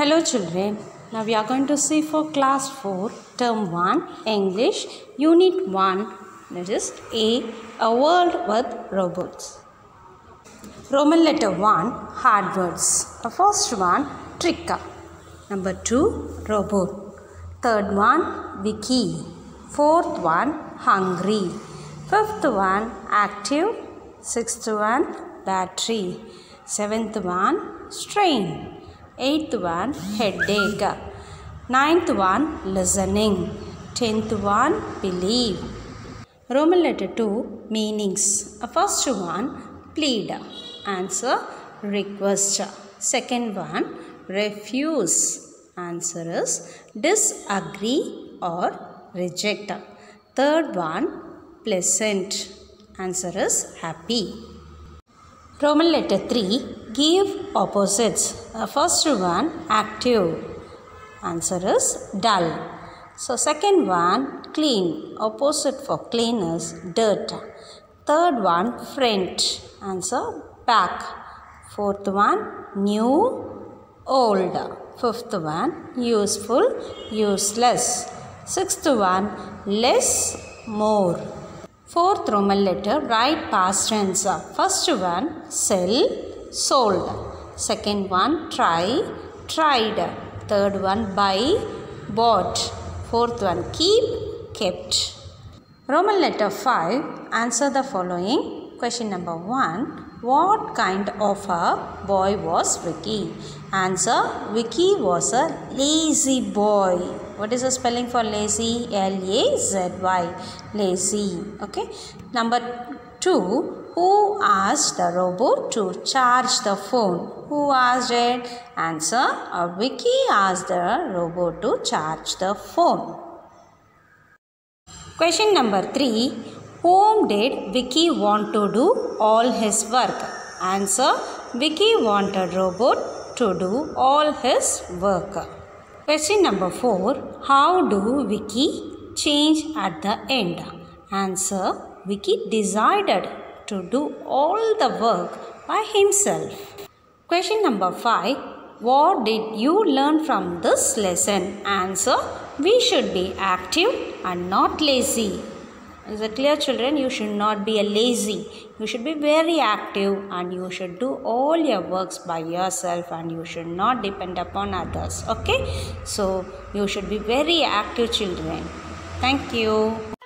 Hello children. Now we are going to see for class 4 term 1 English unit 1 that is A a world with robots. Roman letter 1 hard words. The first one trick. Number 2 robot. Third one Vicky. Fourth one hungry. Fifth one active. Sixth one battery. Seventh one strain. Eighth one headache. Ninth one listening. Tenth one believe. Roman letter 2 meanings. First one plead. Answer request. Second one refuse. Answer is disagree or reject. Third one pleasant. Answer is happy. Roman letter 3 give opposites. The first one active. Answer is dull. So second one clean. Opposite for clean is dirt. Third one front. Answer back. Fourth one new old. Fifth one useful useless. Sixth one less more. Fourth Roman letter write past tense. First one sell sold. Second one try tried. Third one buy bought. Fourth one keep kept. Roman letter 5 answer the following. Question number 1 What kind of a boy was Vicky? Answer Vicky was a lazy boy. What is the spelling for lazy? L A Z Y. Lazy. Okay. Number 2 Who asked the robot to charge the phone? Who asked it? Answer uh, Vicky asked the robot to charge the phone. Question number 3 Whom did Vicky want to do all his work? Answer Vicky wanted robot to do all his work. Question number 4 How do Vicky change at the end? Answer Vicky decided to do all the work by himself. Question number 5 What did you learn from this lesson? Answer We should be active and not lazy. Is it clear, children? You should not be a lazy. You should be very active and you should do all your works by yourself and you should not depend upon others. Okay? So, you should be very active, children. Thank you.